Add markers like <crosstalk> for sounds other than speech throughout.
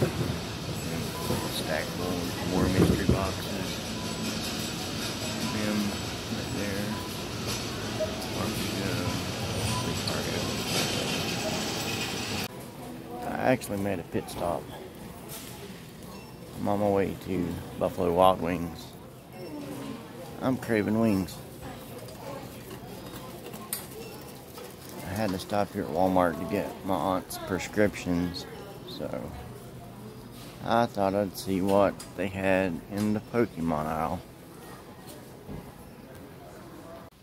Stack load, more mystery boxes. Bim, right there. I actually made a pit stop. I'm on my way to Buffalo Wild Wings. I'm craving wings. I had to stop here at Walmart to get my aunt's prescriptions, so I thought I'd see what they had in the Pokemon aisle.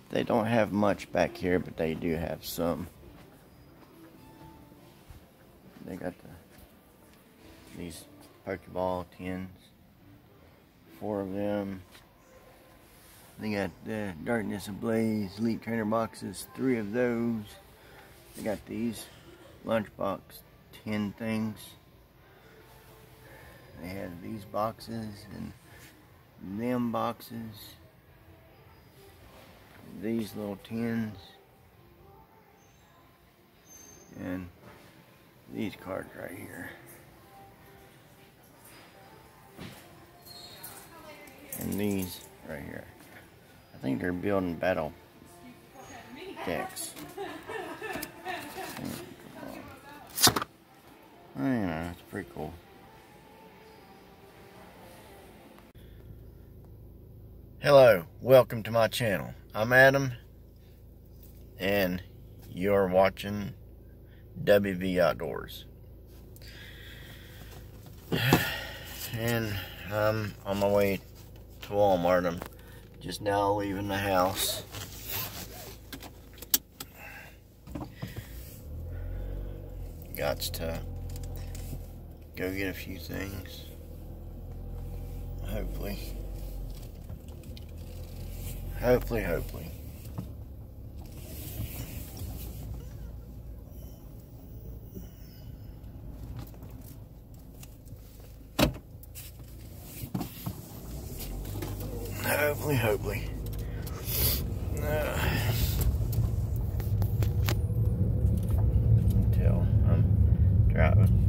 They don't have much back here, but they do have some. They got the, these Pokeball tins. Four of them. They got the Darkness Ablaze Elite Trainer boxes. Three of those. They got these lunchbox tin things. They have these boxes and them boxes. These little tins. And these cards right here. And these right here. I think they're building battle decks. Oh, you know, it's pretty cool. Hello, welcome to my channel. I'm Adam, and you're watching WV Outdoors. <sighs> And I'm on my way to Walmart. I'm just now leaving the house. Got to go get a few things. Hopefully. Hopefully, hopefully. Hopefully, hopefully. Uh, until I'm driving.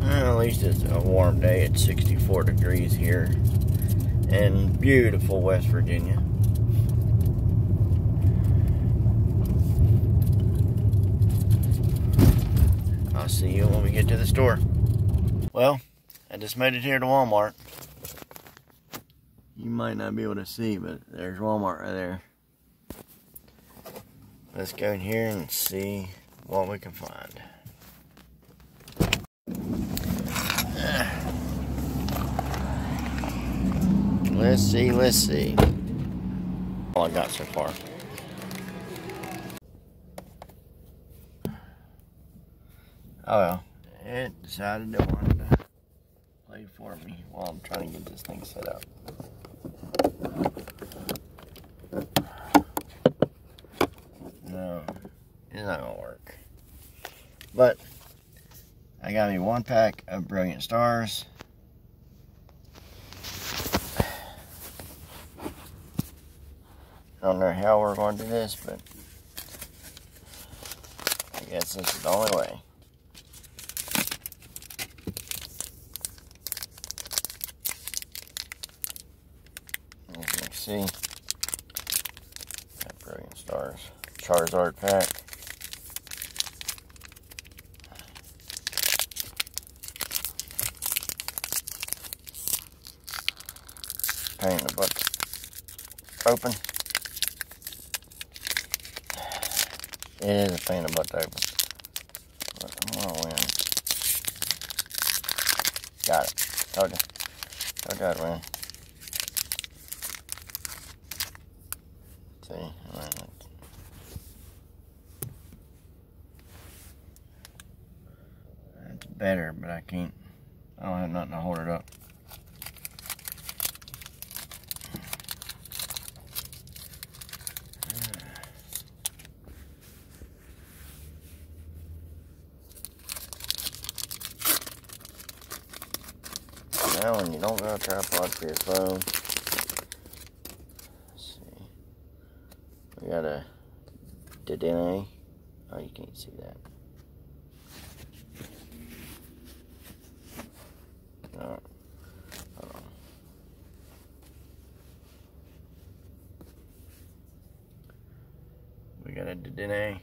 Well, at least it's a warm day. It's 64 degrees here in beautiful West Virginia. I'll see you when we get to the store. Well, I just made it here to Walmart. You might not be able to see, but there's Walmart right there. Let's go in here and see what we can find. Let's see, let's see. All I got so far. Oh well, it decided it wanted to play for me while I'm trying to get this thing set up. No, it's not gonna work. But I got me one pack of Brilliant Stars. I don't know how we're going to do this, but I guess this is the only way. As you can see, got Brilliant Stars. Charizard pack. Pain in the butt open. Is a butt to. But I'm gonna win. Got it. Told you. Told you I'd win. See, well, that's better, but I can't. I don't have nothing to hold it up. Now, when you don't got a tripod for your phone, let's see. We got a DNA. Oh, you can't see that. Hold got a Dedenne.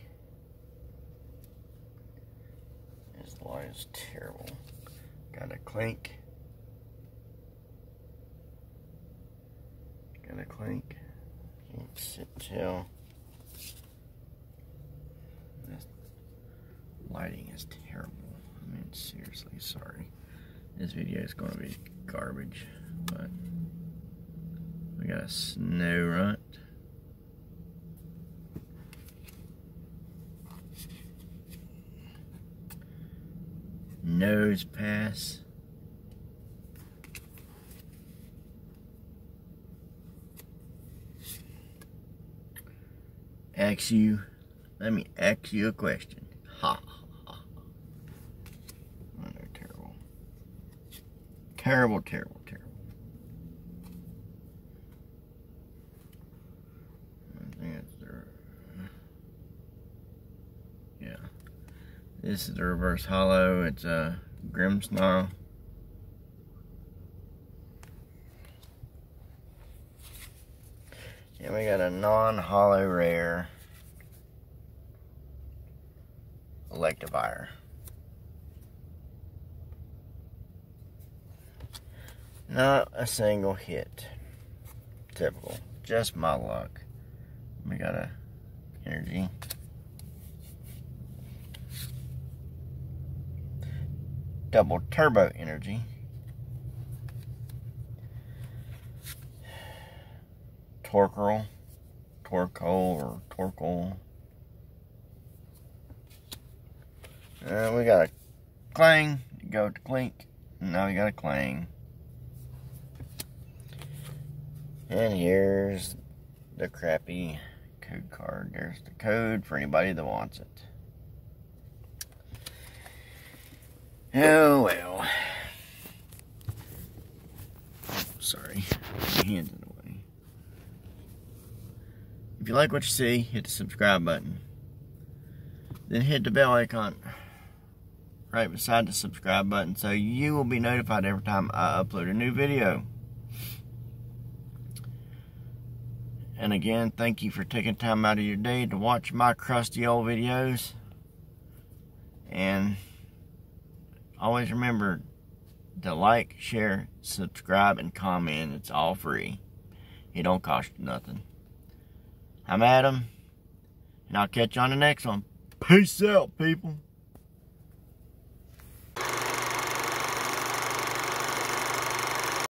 This light is terrible. Got a Klink. A. Can't sit tell. This lighting is terrible. I mean, seriously, sorry. This video is going to be garbage, but we got a Snorunt. Nose pass. Ask you, let me ask you a question. Ha ha. Oh, terrible. Terrible, terrible, terrible. I think it's their, yeah. This is the reverse holo. It's a Grimmsnarl. And we got a non-holo rare Electivire. Not a single hit. Typical. Just my luck. We got a energy. Double turbo energy. Torkoal, Torkoal or Torkoal. Uh, we got a Klang, go to Klink, and now we got a Klang. And here's the crappy code card. There's the code for anybody that wants it. Oh well. Sorry, my hands in the way. If you like what you see, hit the subscribe button. Then hit the bell icon right beside the subscribe button so you will be notified every time I upload a new video. And again, thank you for taking time out of your day to watch my crusty old videos. And always remember to like, share, subscribe, and comment. It's all free. It don't cost you nothing. I'm Adam, and I'll catch you on the next one. Peace out, people.